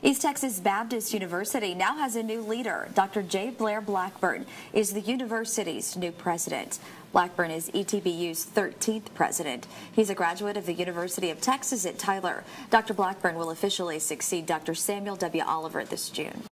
East Texas Baptist University now has a new leader. Dr. J. Blair Blackburn is the university's new president. Blackburn is ETBU's 13th president. He's a graduate of the University of Texas at Tyler. Dr. Blackburn will officially succeed Dr. Samuel W. Oliver this June.